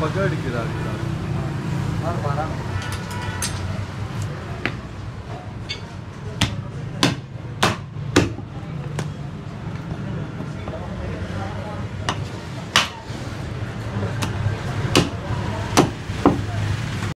په ګړ کې راځي هر باران